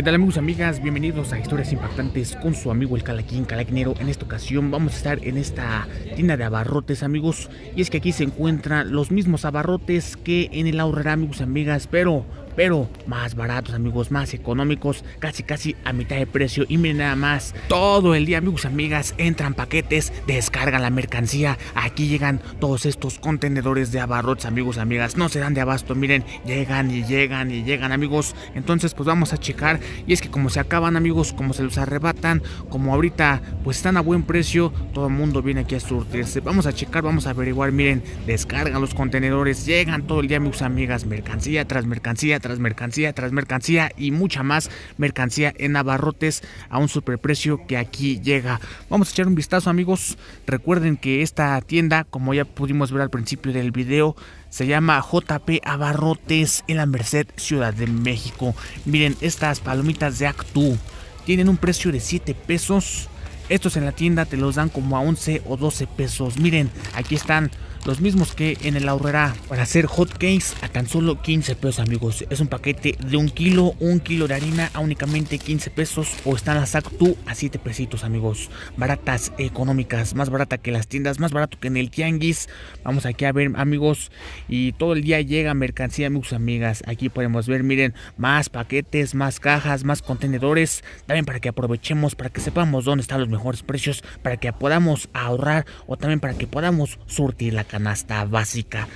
¿Qué tal amigos y amigas? Bienvenidos a Historias Impactantes con su amigo el Calaquín Calaquinero. En esta ocasión vamos a estar en esta tienda de abarrotes amigos. Y es que aquí se encuentran los mismos abarrotes que en el ahorrará amigos y amigas. Pero pero más baratos amigos, más económicos, casi casi a mitad de precio. Y miren nada más, todo el día amigos amigas entran paquetes, descargan la mercancía, aquí llegan todos estos contenedores de abarrotes amigos amigas, no se dan de abasto, miren, llegan y llegan y llegan amigos, entonces pues vamos a checar. Y es que como se acaban amigos, como se los arrebatan, como ahorita pues están a buen precio, todo el mundo viene aquí a surtirse, vamos a checar, vamos a averiguar, miren, descargan los contenedores, llegan todo el día amigos amigas, mercancía tras mercancía tras mercancía, tras mercancía y mucha más mercancía en abarrotes a un superprecio que aquí llega. Vamos a echar un vistazo amigos. Recuerden que esta tienda, como ya pudimos ver al principio del video, se llama JP Abarrotes en la Merced, Ciudad de México. Miren, estas palomitas de Actu tienen un precio de 7 pesos. Estos en la tienda te los dan como a 11 o 12 pesos. Miren, aquí están los mismos que en el ahorrera para hacer hot cakes a tan solo 15 pesos amigos. Es un paquete de un kilo un kilo de harina a únicamente 15 pesos. O están las Actu a 7 pesitos amigos. Baratas económicas. Más barata que las tiendas más barato que en el tianguis. Vamos aquí a ver amigos. Y todo el día llega mercancía amigos amigas. Aquí podemos ver miren más paquetes más cajas más contenedores. También para que aprovechemos para que sepamos dónde están los mejores precios para que podamos ahorrar o también para que podamos surtir la canasta básica.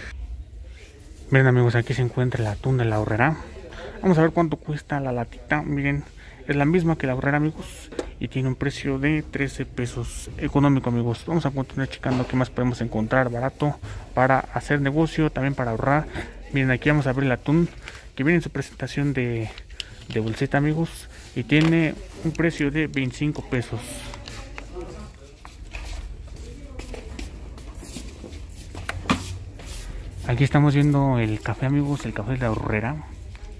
Miren amigos, aquí se encuentra el atún de la horrera. Vamos a ver cuánto cuesta la latita. Miren, es la misma que la horrera amigos. Y tiene un precio de 13 pesos económico amigos. Vamos a continuar checando qué más podemos encontrar barato para hacer negocio, también para ahorrar. Miren, aquí vamos a ver el atún que viene en su presentación de, de bolseta amigos. Y tiene un precio de 25 pesos. Aquí estamos viendo el café amigos, el café de la horrera,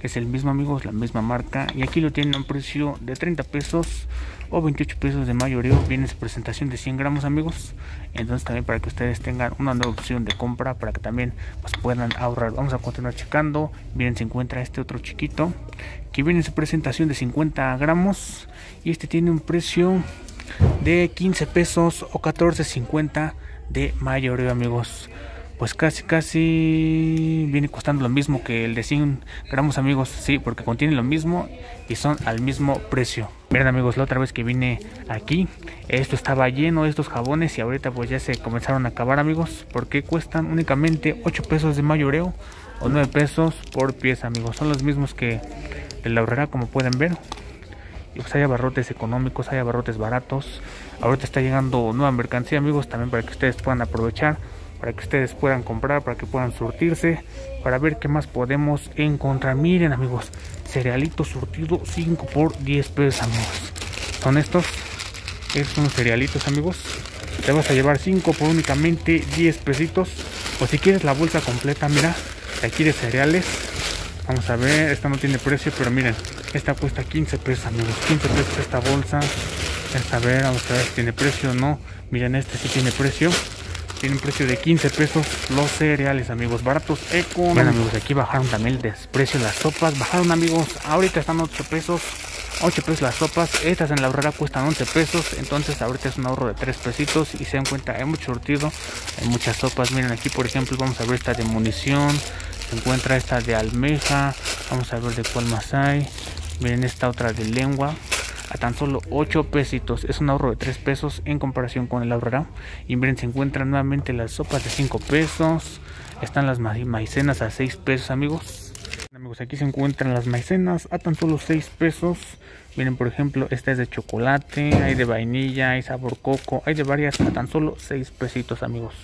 que es el mismo amigos, la misma marca. Y aquí lo tienen a un precio de 30 pesos o 28 pesos de mayoreo. Viene su presentación de 100 gramos amigos. Entonces también para que ustedes tengan una nueva opción de compra, para que también pues, puedan ahorrar. Vamos a continuar checando. Miren, se encuentra este otro chiquito, que viene en su presentación de 50 gramos. Y este tiene un precio de 15 pesos o 14.50 de mayoreo amigos pues casi casi viene costando lo mismo que el de 100 gramos amigos. Sí porque contiene lo mismo y son al mismo precio. Miren amigos la otra vez que vine aquí esto estaba lleno de estos jabones y ahorita pues ya se comenzaron a acabar amigos porque cuestan únicamente 8 pesos de mayoreo o 9 pesos por pieza amigos. Son los mismos que el la como pueden ver. Y pues hay abarrotes económicos hay abarrotes baratos. Ahorita está llegando nueva mercancía amigos también para que ustedes puedan aprovechar para que ustedes puedan comprar, para que puedan surtirse, para ver qué más podemos encontrar. Miren amigos, cerealitos surtido 5 por 10 pesos amigos. Son estos, estos son cerealitos amigos. Te vas a llevar 5 por únicamente 10 pesitos. O si quieres la bolsa completa, mira, aquí de cereales. Vamos a ver, esta no tiene precio, pero miren, esta cuesta 15 pesos amigos. 15 pesos esta bolsa. Esta a ver, vamos a ver si tiene precio o no. Miren, este sí tiene precio tiene un precio de 15 pesos los cereales amigos baratos económicos bueno amigos aquí bajaron también el precio las sopas. Bajaron amigos ahorita están 8 pesos 8 pesos las sopas. Estas en la horrera cuestan 11 pesos entonces ahorita es un ahorro de 3 pesitos y se dan cuenta hay mucho surtido hay muchas sopas. Miren aquí por ejemplo vamos a ver esta de munición se encuentra esta de almeja vamos a ver de cuál más hay. Miren esta otra de lengua a tan solo 8 pesitos. Es un ahorro de 3 pesos en comparación con el ahorrará. Y miren, se encuentran nuevamente las sopas de 5 pesos. Están las maicenas a 6 pesos, amigos. Amigos, aquí se encuentran las maicenas a tan solo 6 pesos. Miren, por ejemplo, esta es de chocolate, hay de vainilla, hay sabor coco, hay de varias a tan solo 6 pesitos, amigos.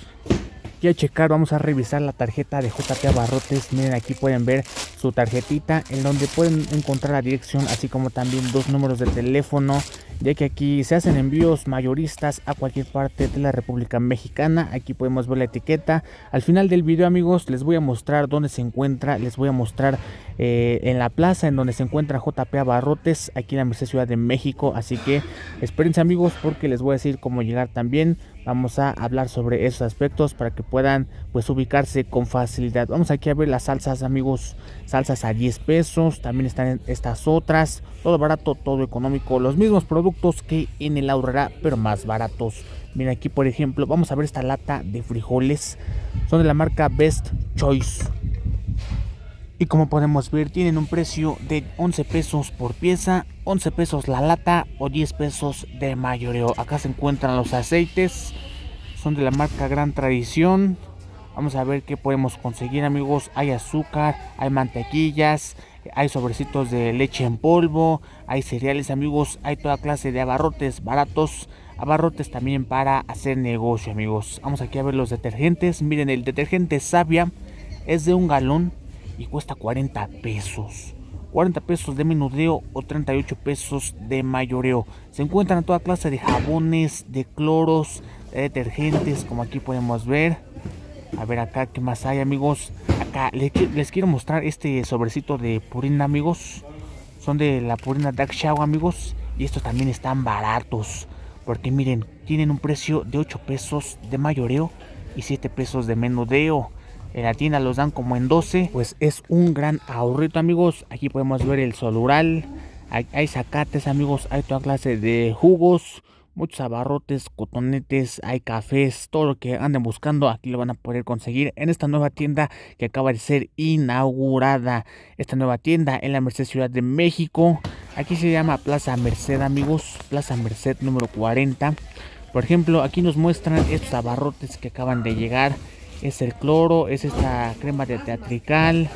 Y a checar, vamos a revisar la tarjeta de JP Abarrotes. Miren, aquí pueden ver su tarjetita en donde pueden encontrar la dirección, así como también dos números de teléfono, ya que aquí se hacen envíos mayoristas a cualquier parte de la República Mexicana. Aquí podemos ver la etiqueta. Al final del video, amigos, les voy a mostrar dónde se encuentra. Les voy a mostrar eh, en la plaza en donde se encuentra JP Abarrotes, aquí en la Merced Ciudad de México. Así que espérense, amigos, porque les voy a decir cómo llegar también Vamos a hablar sobre esos aspectos para que puedan pues ubicarse con facilidad. Vamos aquí a ver las salsas, amigos. Salsas a 10 pesos. También están estas otras. Todo barato, todo económico. Los mismos productos que en el ahorrará, pero más baratos. Miren aquí, por ejemplo, vamos a ver esta lata de frijoles. Son de la marca Best Choice. Y como podemos ver, tienen un precio de 11 pesos por pieza, 11 pesos la lata o 10 pesos de mayoreo. Acá se encuentran los aceites, son de la marca Gran Tradición. Vamos a ver qué podemos conseguir, amigos. Hay azúcar, hay mantequillas, hay sobrecitos de leche en polvo, hay cereales, amigos. Hay toda clase de abarrotes baratos, abarrotes también para hacer negocio, amigos. Vamos aquí a ver los detergentes. Miren, el detergente Sabia es de un galón y cuesta 40 pesos. 40 pesos de menudeo o 38 pesos de mayoreo. Se encuentran toda clase de jabones, de cloros, de detergentes, como aquí podemos ver. A ver acá qué más hay, amigos. Les, quiero mostrar este sobrecito de Purina, amigos. Son de la Purina Dark Show, amigos. Y estos también están baratos. Porque miren, tienen un precio de 8 pesos de mayoreo y 7 pesos de menudeo. En la tienda los dan como en 12. Pues es un gran ahorrito amigos. Aquí podemos ver el solural. Hay, zacates amigos. Hay toda clase de jugos. Muchos abarrotes, cotonetes, hay cafés, todo lo que anden buscando aquí lo van a poder conseguir en esta nueva tienda que acaba de ser inaugurada. Esta nueva tienda en la Merced Ciudad de México. Aquí se llama Plaza Merced amigos. Plaza Merced número 40. Por ejemplo, aquí nos muestran estos abarrotes que acaban de llegar es el cloro, es esta crema de teatrical,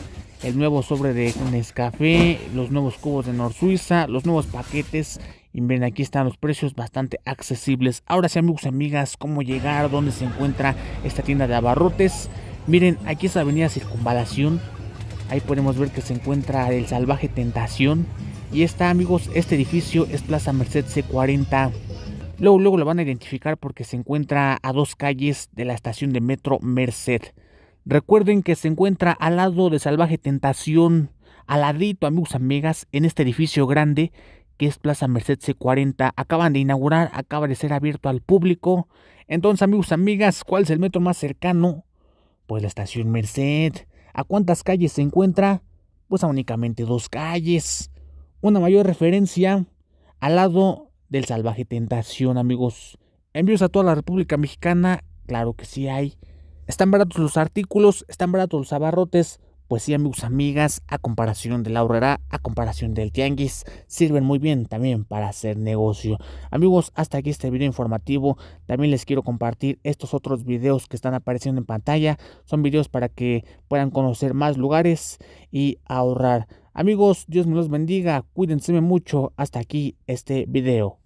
el nuevo sobre de Nescafé, los nuevos cubos de Nor Suiza, los nuevos paquetes. Y ven, aquí están los precios bastante accesibles. Ahora sí, amigos y amigas, cómo llegar, dónde se encuentra esta tienda de abarrotes. Miren, aquí es Avenida Circunvalación. Ahí podemos ver que se encuentra el Salvaje Tentación. Y está, amigos, este edificio es Plaza Merced C40. Luego, luego lo van a identificar porque se encuentra a dos calles de la estación de metro Merced. Recuerden que se encuentra al lado de Salvaje Tentación, al ladito, amigos amigas, en este edificio grande que es Plaza Merced C40. Acaban de inaugurar, acaba de ser abierto al público. Entonces, amigos amigas, ¿cuál es el metro más cercano? Pues la estación Merced. ¿A cuántas calles se encuentra? Pues a únicamente dos calles. Una mayor referencia al lado del salvaje tentación, amigos. Envíos a toda la República Mexicana, claro que sí hay. Están baratos los artículos, están baratos los abarrotes. Pues sí, amigos, amigas, a comparación de la horrera, a comparación del tianguis, sirven muy bien también para hacer negocio. Amigos, hasta aquí este video informativo. También les quiero compartir estos otros videos que están apareciendo en pantalla. Son videos para que puedan conocer más lugares y ahorrar. Amigos, Dios me los bendiga, cuídense mucho. Hasta aquí este video.